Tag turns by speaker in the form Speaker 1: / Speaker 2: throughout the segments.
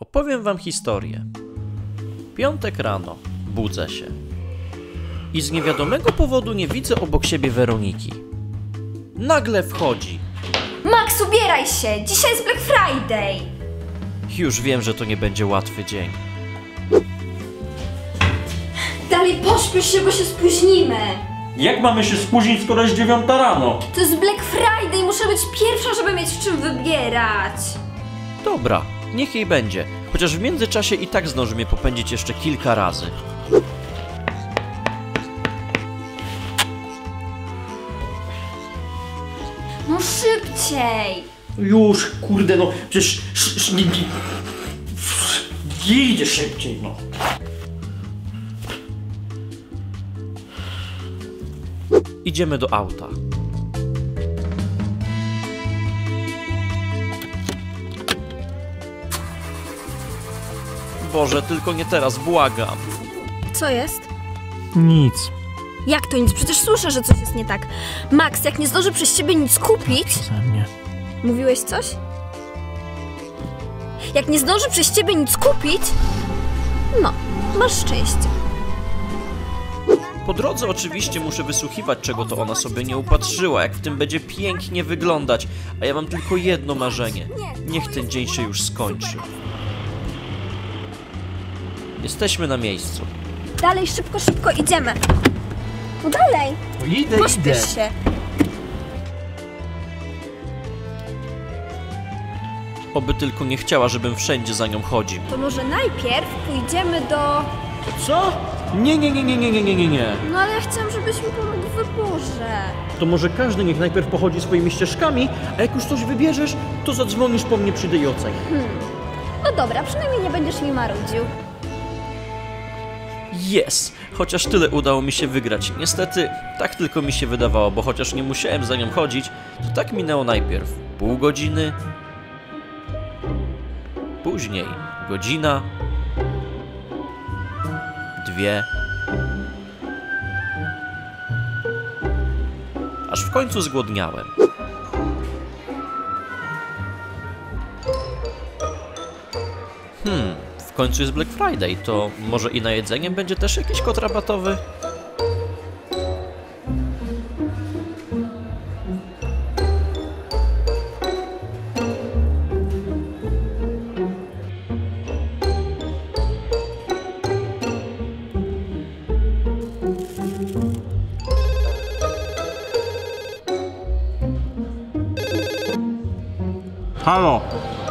Speaker 1: Opowiem wam historię. Piątek rano, budzę się. I z niewiadomego powodu nie widzę obok siebie Weroniki. Nagle wchodzi.
Speaker 2: Max, ubieraj się! Dzisiaj jest Black Friday!
Speaker 1: Już wiem, że to nie będzie łatwy dzień.
Speaker 2: Dalej pośpiesz się, bo się spóźnimy!
Speaker 3: Jak mamy się spóźnić, skoro jest dziewiąta rano?
Speaker 2: To jest Black Friday, muszę być pierwsza, żeby mieć w czym wybierać!
Speaker 1: Dobra, niech jej będzie. Chociaż w międzyczasie i tak zdąży mnie popędzić jeszcze kilka razy.
Speaker 2: No szybciej!
Speaker 3: Już, kurde, no przecież... sz- nie- nie- Idzie szybciej, no.
Speaker 1: Idziemy do auta. Boże, tylko nie teraz, błagam.
Speaker 2: Co jest?
Speaker 4: Nic.
Speaker 2: Jak to nic? Przecież słyszę, że coś jest nie tak. Max, jak nie zdąży przez ciebie nic kupić...
Speaker 4: Przeze mnie.
Speaker 2: Mówiłeś coś? Jak nie zdąży przez ciebie nic kupić... No, masz szczęście.
Speaker 1: Po drodze oczywiście muszę wysłuchiwać, czego to ona sobie nie upatrzyła, jak w tym będzie pięknie wyglądać, a ja mam tylko jedno marzenie. Niech ten dzień się już skończy. Jesteśmy na miejscu.
Speaker 2: Dalej, szybko, szybko, idziemy. No dalej,
Speaker 4: No idę, idę.
Speaker 2: się.
Speaker 1: Oby tylko nie chciała, żebym wszędzie za nią chodził.
Speaker 2: To może najpierw pójdziemy do...
Speaker 3: Co? Nie, nie, nie, nie, nie, nie, nie, nie, nie.
Speaker 2: No ale ja chciałam, żebyś mi pomógł w wyborze.
Speaker 3: To może każdy niech najpierw pochodzi swoimi ścieżkami, a jak już coś wybierzesz, to zadzwonisz po mnie, przyjdę i oceń.
Speaker 2: No dobra, przynajmniej nie będziesz mi marudził.
Speaker 1: Yes! Chociaż tyle udało mi się wygrać. Niestety, tak tylko mi się wydawało, bo chociaż nie musiałem za nią chodzić, to tak minęło najpierw pół godziny, później godzina, dwie, aż w końcu zgłodniałem. Końcu jest Black Friday, to może i na jedzenie będzie też jakiś kod rabatowy?
Speaker 3: Halo?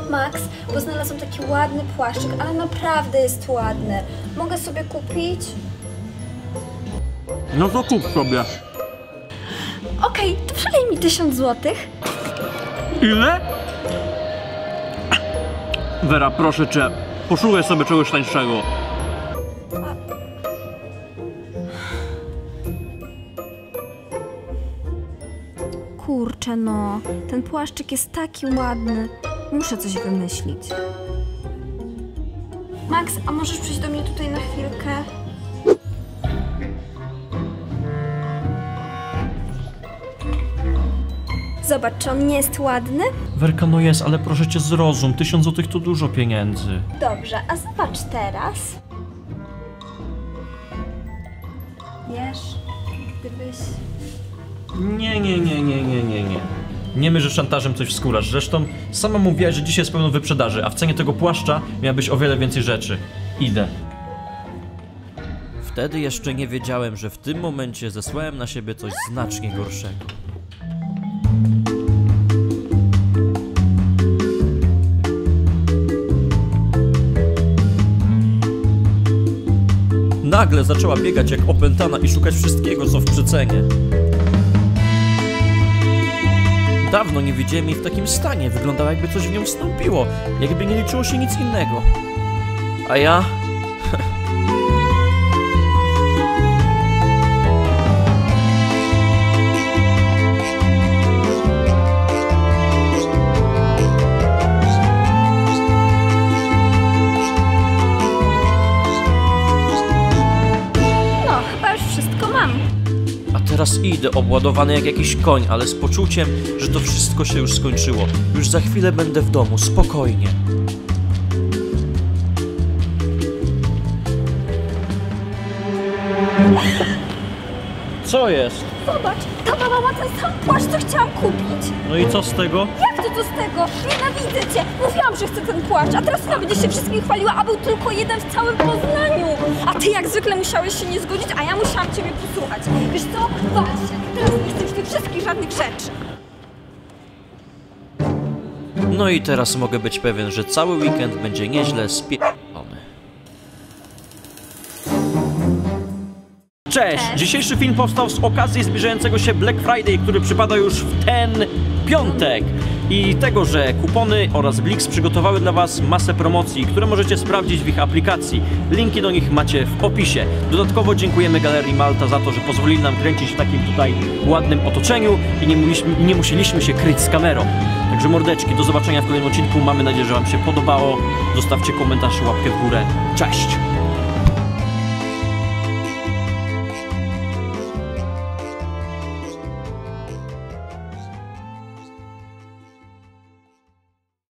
Speaker 2: Max, bo znalazłam taki ładny płaszczyk, ale naprawdę jest ładny. Mogę sobie kupić?
Speaker 3: No to kup sobie.
Speaker 2: Okej, to przelej mi tysiąc złotych.
Speaker 3: Ile? Wera, proszę cię, poszukaj sobie czegoś tańszego.
Speaker 2: Kurczę no, ten płaszczyk jest taki ładny. Muszę coś wymyślić. Max, a możesz przyjść do mnie tutaj na chwilkę? Zobacz, czy on nie jest ładny?
Speaker 4: Werka, no jest, ale proszę cię zrozum. Tysiąc złotych to dużo pieniędzy.
Speaker 2: Dobrze, a zobacz teraz. Wiesz, gdybyś...
Speaker 4: Nie, nie, nie, nie, nie, nie, nie. Nie my, że szantażem coś wskórasz. Zresztą sama mówiłaś, że dzisiaj jest pełno wyprzedaży, a w cenie tego płaszcza miała być o wiele więcej rzeczy. Idę.
Speaker 1: Wtedy jeszcze nie wiedziałem, że w tym momencie zesłałem na siebie coś znacznie gorszego. Nagle zaczęła biegać jak opętana i szukać wszystkiego, co w przecenie. Dawno nie widziałem jej w takim stanie. Wyglądała jakby coś w nią wstąpiło, jakby nie liczyło się nic innego. A ja Teraz idę, obładowany jak jakiś koń, ale z poczuciem, że to wszystko się już skończyło. Już za chwilę będę w domu, spokojnie.
Speaker 5: Co jest?
Speaker 2: Zobacz, ta mama ma ten sam płaszcz, co chciałam kupić.
Speaker 5: No i co z tego?
Speaker 2: Jak to co z tego? Nienawidzę cię! Mówiłam, że chcę ten płaszcz, a teraz ona będzie się wszystkim chwaliła, a był tylko jeden w całym Poznaniu. A ty jak zwykle musiałeś się nie zgodzić, a ja musiałam ciebie posłuchać. Wiesz co? Właśnie, teraz nie chcę już tych wszystkich żadnych rzeczy.
Speaker 5: No i teraz mogę być pewien, że cały weekend będzie nieźle spie...
Speaker 1: Cześć! Dzisiejszy film powstał z okazji zbliżającego się Black Friday, który przypada już w ten piątek. I tego, że kupony oraz Blix przygotowały dla Was masę promocji, które możecie sprawdzić w ich aplikacji. Linki do nich macie w opisie. Dodatkowo dziękujemy Galerii Malta za to, że pozwolili nam kręcić w takim tutaj ładnym otoczeniu i nie, musieliśmy, nie musieliśmy się kryć z kamerą. Także mordeczki, do zobaczenia w kolejnym odcinku. Mamy nadzieję, że Wam się podobało. Zostawcie komentarz, łapkę w górę. Cześć!